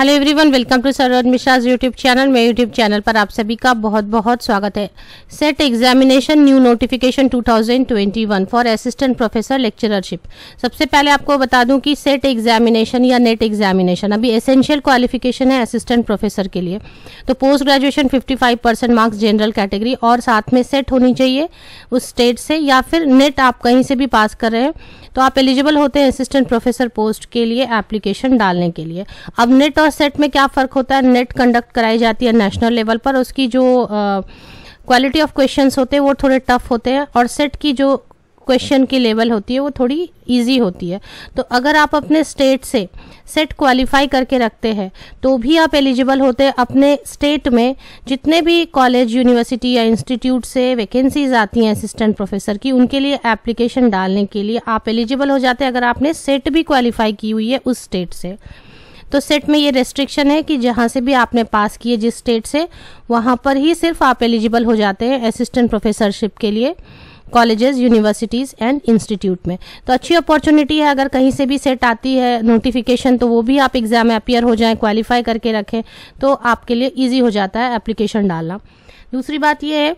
Hello everyone welcome to Saroj Mishra's YouTube channel मेरे YouTube channel पर आप सभी का बहुत बहुत स्वागत है। SET examination new notification 2021 for assistant professor lectureship सबसे पहले आपको बता दूँ कि सेट एग्जामिनेशन या नेट एग्जामिनेशन अभी एसेंशियल क्वालिफिकेशन है असिस्टेंट प्रोफेसर के लिए। तो post graduation 55 percent marks general category और साथ में सेट होनी चाहिए उस स्टेट से या फिर नेट आप कहीं से भी पास कर रहे हैं तो आप एलिजिबल होते हैं असिस्टेंट प्रोफेसर पोस्ट के लिए एप्लीकेशन डालने के लिए। अब नेट और सेट में क्या फ़र्क होता है? नेट कंडक्ट कराई जाती है नेशनल लेवल पर। उसकी जो क्वालिटी ऑफ़ क्वेश्चंस होते हैं, वो थोड़े टफ होते हैं। और सेट की जो क्वेश्चन की लेवल होती है, वो थोड़ी इजी होती है। तो अगर आप अपने स्टेट से सेट क्वालिफाई करके रखते हैं तो भी आप एलिजिबल होते हैं। अपने स्टेट में जितने भी कॉलेज यूनिवर्सिटी या इंस्टीट्यूट से वैकेंसीज आती हैं असिस्टेंट प्रोफेसर की, उनके लिए एप्लीकेशन डालने के लिए आप एलिजिबल हो जाते हैं। अगर आपने सेट भी क्वालिफाई की हुई है उस स्टेट से। तो सेट में ये रेस्ट्रिक्शन है कि जहाँ से भी आपने पास किए जिस स्टेट से, वहाँ पर ही सिर्फ़ आप एलिजिबल हो जाते हैं असिस्टेंट प्रोफेसरशिप के लिए कॉलेजेस यूनिवर्सिटीज़ एंड इंस्टीट्यूट में। तो अच्छी अपॉर्चुनिटी है अगर कहीं से भी सेट आती है नोटिफिकेशन तो वो भी आप एग्ज़ाम में अपियर हो जाएँ क्वालिफाई करके रखें तो आपके लिए ईजी हो जाता है एप्लीकेशन डालना। दूसरी बात ये है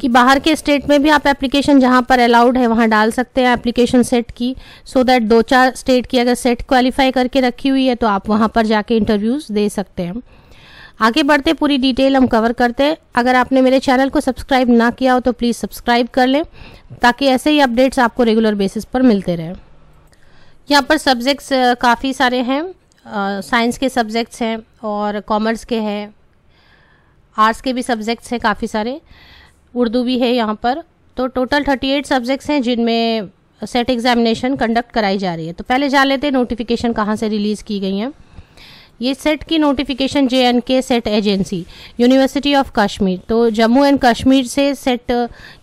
कि बाहर के स्टेट में भी आप एप्लीकेशन जहाँ पर अलाउड है, वहाँ डाल सकते हैं एप्लीकेशन सेट की सो so दैट दो चार स्टेट की अगर सेट क्वालिफाई करके रखी हुई है तो आप वहाँ पर जाके इंटरव्यूज़ दे सकते हैं। आगे बढ़ते, पूरी डिटेल हम कवर करते हैं। अगर आपने मेरे चैनल को सब्सक्राइब ना किया हो तो प्लीज़ सब्सक्राइब कर लें, ताकि ऐसे ही अपडेट्स आपको रेगुलर बेसिस पर मिलते रहें। यहाँ पर सब्जेक्ट्स काफ़ी सारे हैं। साइंस के सब्जेक्ट्स हैं और कॉमर्स के हैं। आर्ट्स के भी सब्जेक्ट्स हैं काफ़ी सारे। उर्दू भी है यहाँ पर। तो टोटल थर्टी एट सब्जेक्ट्स हैं जिनमें सेट एग्जामिनेशन कंडक्ट कराई जा रही है। तो पहले जान लेते हैं नोटिफिकेशन कहाँ से रिलीज़ की गई हैं। ये सेट की notification J and K SET agency university of Kashmir तो जम्मू एंड कश्मीर से सेट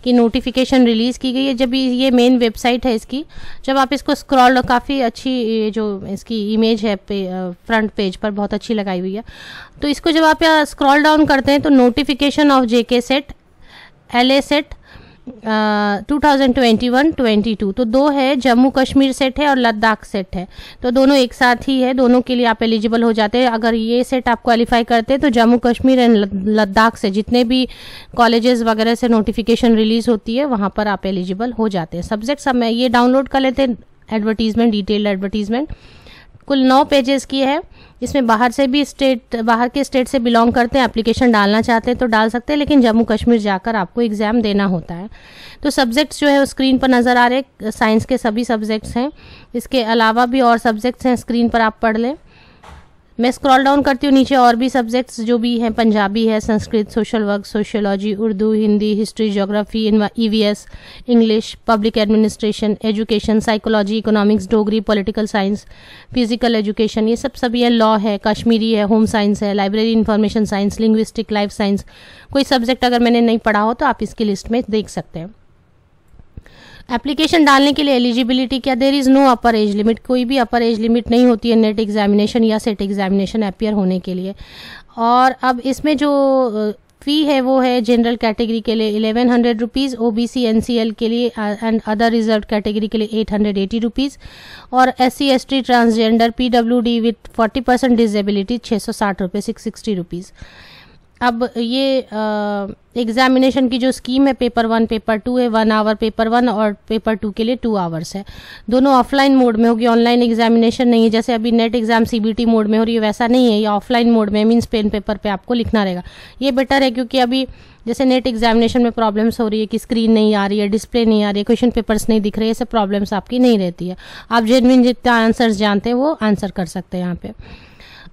की नोटिफिकेशन रिलीज़ की गई है। जब ये मेन वेबसाइट है इसकी जब आप इसको स्क्रॉल काफ़ी अच्छी जो इसकी इमेज है पे, फ्रंट पेज पर बहुत अच्छी लगाई हुई है। तो इसको जब आप स्क्रॉल डाउन करते हैं तो notification of J K SET L SET two thousand twenty one twenty two तो दो है, जम्मू कश्मीर सेट है और लद्दाख सेट है। तो दोनों एक साथ ही है, दोनों के लिए आप एलिजिबल हो जाते हैं। अगर ये सेट आप क्वालिफाई करते हैं तो जम्मू कश्मीर एंड लद्दाख से जितने भी कॉलेजेस वगैरह से नोटिफिकेशन रिलीज़ होती है, वहाँ पर आप एलिजिबल हो जाते हैं। सब्जेक्ट सब ये डाउनलोड कर लेते हैं एडवर्टीजमेंट डिटेल्ड एडवर्टीजमेंट कुल नौ पेजेस की है। इसमें बाहर से भी स्टेट बाहर के स्टेट से बिलोंग करते हैं एप्लीकेशन डालना चाहते हैं तो डाल सकते हैं, लेकिन जम्मू कश्मीर जाकर आपको एग्ज़ाम देना होता है। तो सब्जेक्ट्स जो है स्क्रीन पर नज़र आ रहे साइंस के सभी सब्जेक्ट्स हैं। इसके अलावा भी और सब्जेक्ट्स हैं स्क्रीन पर आप पढ़ लें। मैं स्क्रॉल डाउन करती हूँ, नीचे और भी सब्जेक्ट्स जो भी हैं, पंजाबी है, Sanskrit social work sociology Urdu, Hindi history geography EVS English public administration education psychology economics Dogri political science physical education ये सब सभी है लॉ है, कश्मीरी है होम साइंस है library information science linguistic life science कोई सब्जेक्ट अगर मैंने नहीं पढ़ा हो तो आप इसकी लिस्ट में देख सकते हैं। एप्लीकेशन डालने के लिए एलिजिबिलिटी क्या? There is no upper age limit कोई भी अपर एज लिमिट नहीं होती है नेट एग्जामिनेशन या सेट एग्जामिनेशन अपियर होने के लिए. और अब इसमें जो फ़ी है वो है जनरल कैटेगरी के लिए eleven hundred rupees O B C N C L के लिए एंड अदर रिज़र्व कैटेगरी के लिए एट हंड्रेड एटी रुपीज़ और S C S T transgender P W D with forty percent disability छः सौ साठ रुपये सिक्स सिक्सटी रुपीज़ अब ये एग्जामिनेशन की जो स्कीम है पेपर वन पेपर टू है वन आवर पेपर वन और पेपर टू के लिए टू आवर्स है। दोनों ऑफलाइन मोड में होगी ऑनलाइन एग्जामिनेशन नहीं है। जैसे अभी नेट एग्ज़ाम सीबीटी मोड में हो रही है, वैसा नहीं है। ये ऑफलाइन मोड में मीन्स पेन पेपर पे आपको लिखना रहेगा। ये बेटर है क्योंकि अभी जैसे नेट एग्जामिनेशन में प्रॉब्लम्स हो रही है कि स्क्रीन नहीं आ रही है डिस्प्ले नहीं आ रही है क्वेश्चन पेपर्स नहीं दिख रहे ये प्रॉब्लम्स आपकी नहीं रहती है। आप जेनविन जितना आंसर्स जानते हैं, वो आंसर कर सकते हैं यहाँ पे।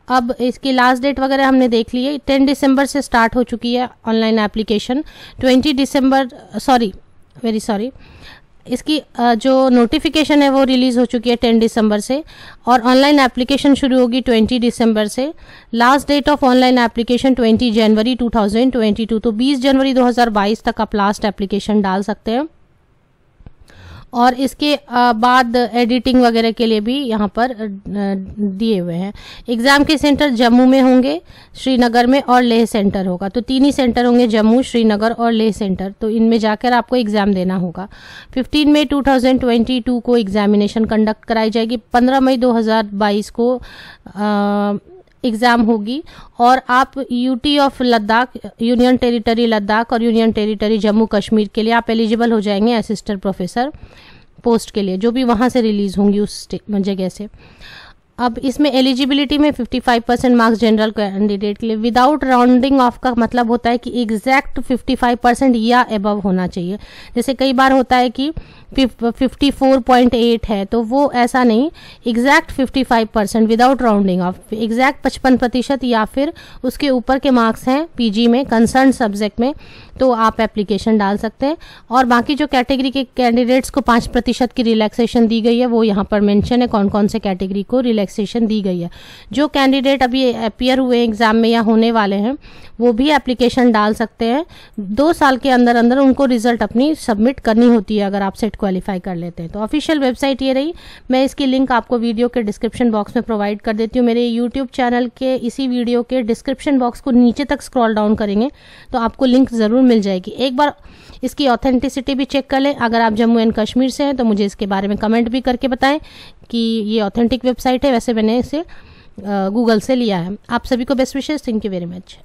अब इसकी लास्ट डेट वगैरह हमने देख ली है। टेन दिसंबर से स्टार्ट हो चुकी है online application twenty December sorry very sorry इसकी जो नोटिफिकेशन है वो रिलीज़ हो चुकी है टेन दिसंबर से और ऑनलाइन एप्लीकेशन शुरू होगी ट्वेंटी दिसंबर से। Last date of online application twenty January two thousand twenty two तो बीस जनवरी दो हज़ार बाईस तक आप लास्ट एप्लीकेशन डाल सकते हैं। और इसके बाद एडिटिंग वगैरह के लिए भी यहाँ पर दिए हुए हैं। एग्ज़ाम के सेंटर जम्मू में होंगे, श्रीनगर में और लेह सेंटर होगा। तो तीन ही सेंटर होंगे, जम्मू, श्रीनगर और लेह सेंटर तो इनमें जाकर आपको एग्ज़ाम देना होगा। 15 मई 2022 को एग्जामिनेशन कंडक्ट कराई जाएगी। 15 मई 2022 को एग्ज़ाम होगी और आप UT of Ladakh union territory Ladakh और यूनियन टेरिटरी जम्मू कश्मीर के लिए आप एलिजिबल हो जाएँगे असिस्टेंट प्रोफेसर पोस्ट के लिए, जो भी वहाँ से रिलीज़ होंगी उस जगह से। अब इसमें एलिजिबिलिटी में 55 परसेंट मार्क्स जनरल कैंडिडेट के लिए विदाउट राउंडिंग ऑफ़ का मतलब होता है कि एग्जैक्ट 55 परसेंट या एबव होना चाहिए। जैसे कई बार होता है कि 54.8 है तो वो ऐसा नहीं exact 55 percent without rounding off exact पचपन प्रतिशत या फिर उसके ऊपर के मार्क्स हैं पीजी में कंसर्न सब्जेक्ट में तो आप एप्लीकेशन डाल सकते हैं। और बाकी जो कैटेगरी के कैंडिडेट्स को पाँच प्रतिशत की रिलैक्सेशन दी गई है, वो यहाँ पर मैंशन है कौन कौन से कैटेगरी को रिलैक्सेशन दी गई है। जो कैंडिडेट अभी अपियर हुए एग्ज़ाम में या होने वाले हैं, वो भी एप्लीकेशन डाल सकते हैं। दो साल के अंदर अंदर उनको रिज़ल्ट अपनी सबमिट करनी होती है अगर आप सेट क्वालिफाई कर लेते हैं। तो ऑफिशियल वेबसाइट ये रही। मैं इसकी लिंक आपको वीडियो के डिस्क्रिप्शन बॉक्स में प्रोवाइड कर देती हूँ। मेरे यूट्यूब चैनल के इसी वीडियो के डिस्क्रिप्शन बॉक्स को नीचे तक स्क्रॉल डाउन करेंगे तो आपको लिंक ज़रूर मिल जाएगी। एक बार इसकी ऑथेंटिसिटी भी चेक कर लें। अगर आप जम्मू एंड कश्मीर से हैं तो मुझे इसके बारे में कमेंट भी करके बताएँ। कि ये ऑथेंटिक वेबसाइट है, वैसे मैंने इसे गूगल से लिया है। आप सभी को बेस्ट विशेष थैंक यू वेरी मच